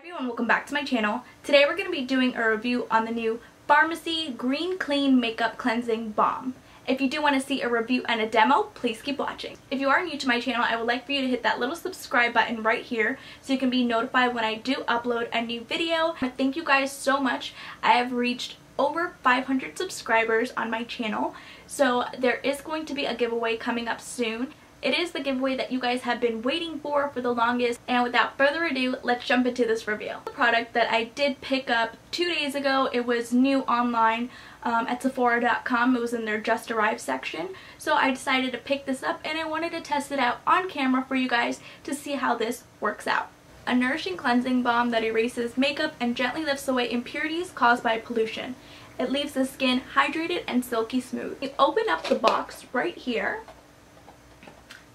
everyone, welcome back to my channel. Today we're going to be doing a review on the new Farmacy Green Clean Makeup Cleansing Balm. If you do want to see a review and a demo, please keep watching. If you are new to my channel, I would like for you to hit that little subscribe button right here so you can be notified when I do upload a new video. Thank you guys so much. I have reached over 500 subscribers on my channel, so there is going to be a giveaway coming up soon. It is the giveaway that you guys have been waiting for for the longest and without further ado let's jump into this review. The product that I did pick up two days ago it was new online um, at Sephora.com it was in their just arrived section so I decided to pick this up and I wanted to test it out on camera for you guys to see how this works out. A nourishing cleansing balm that erases makeup and gently lifts away impurities caused by pollution. It leaves the skin hydrated and silky smooth. You open up the box right here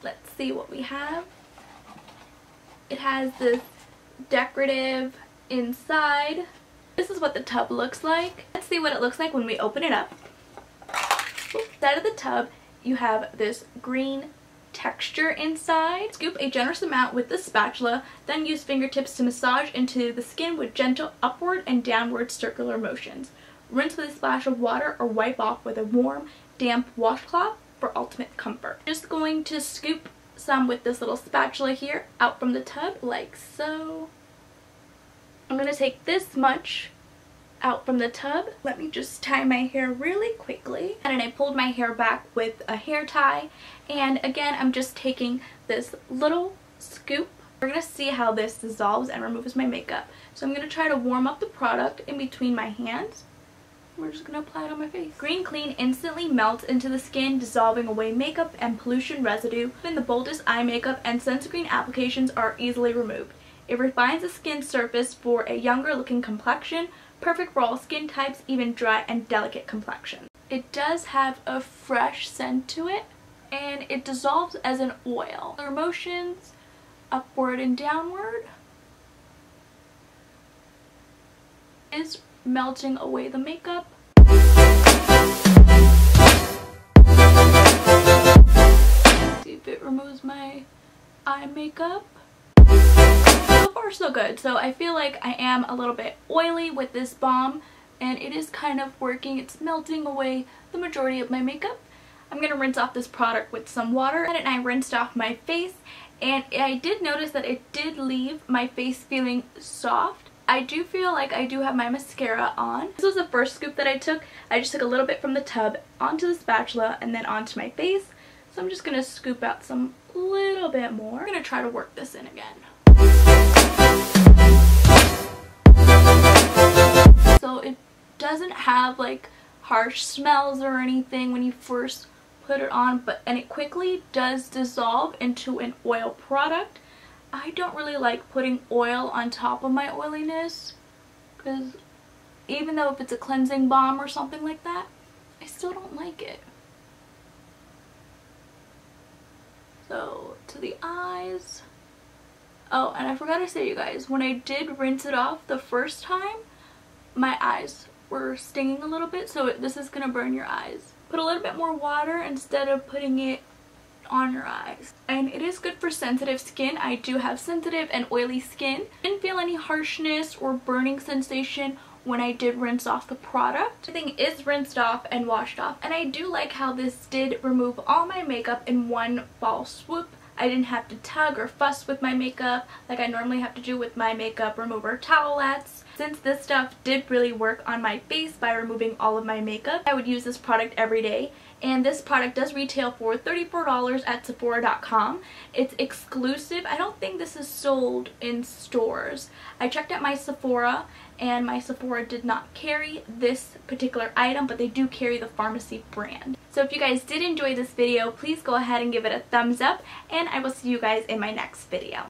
let's see what we have. It has this decorative inside. This is what the tub looks like. Let's see what it looks like when we open it up. Inside of the tub, you have this green texture inside. Scoop a generous amount with the spatula, then use fingertips to massage into the skin with gentle upward and downward circular motions. Rinse with a splash of water or wipe off with a warm, damp washcloth for ultimate comfort. Just going to scoop some with this little spatula here out from the tub like so. I'm going to take this much out from the tub. Let me just tie my hair really quickly. And I pulled my hair back with a hair tie. And again, I'm just taking this little scoop. We're going to see how this dissolves and removes my makeup. So I'm going to try to warm up the product in between my hands. We're just going to apply it on my face. Green Clean instantly melts into the skin, dissolving away makeup and pollution residue. Even the boldest eye makeup and sunscreen applications are easily removed. It refines the skin surface for a younger looking complexion, perfect for all skin types, even dry and delicate complexions. It does have a fresh scent to it, and it dissolves as an oil. The motions upward and downward is melting away the makeup. See if it removes my eye makeup. So far so good. So I feel like I am a little bit oily with this balm and it is kind of working. It's melting away the majority of my makeup. I'm going to rinse off this product with some water and I rinsed off my face and I did notice that it did leave my face feeling soft I do feel like I do have my mascara on. This was the first scoop that I took. I just took a little bit from the tub onto the spatula and then onto my face. So I'm just going to scoop out some little bit more. I'm going to try to work this in again. So it doesn't have like harsh smells or anything when you first put it on but and it quickly does dissolve into an oil product I don't really like putting oil on top of my oiliness because even though if it's a cleansing balm or something like that, I still don't like it. So to the eyes. Oh, and I forgot to say you guys, when I did rinse it off the first time, my eyes were stinging a little bit, so this is going to burn your eyes. Put a little bit more water instead of putting it on your eyes. And it is good for sensitive skin. I do have sensitive and oily skin. Didn't feel any harshness or burning sensation when I did rinse off the product. Everything is rinsed off and washed off. And I do like how this did remove all my makeup in one fall swoop. I didn't have to tug or fuss with my makeup like I normally have to do with my makeup remover towelettes. Since this stuff did really work on my face by removing all of my makeup, I would use this product every day and this product does retail for $34 at Sephora.com. It's exclusive. I don't think this is sold in stores. I checked at my Sephora and my Sephora did not carry this particular item but they do carry the Farmacy brand. So if you guys did enjoy this video, please go ahead and give it a thumbs up and I will see you guys in my next video.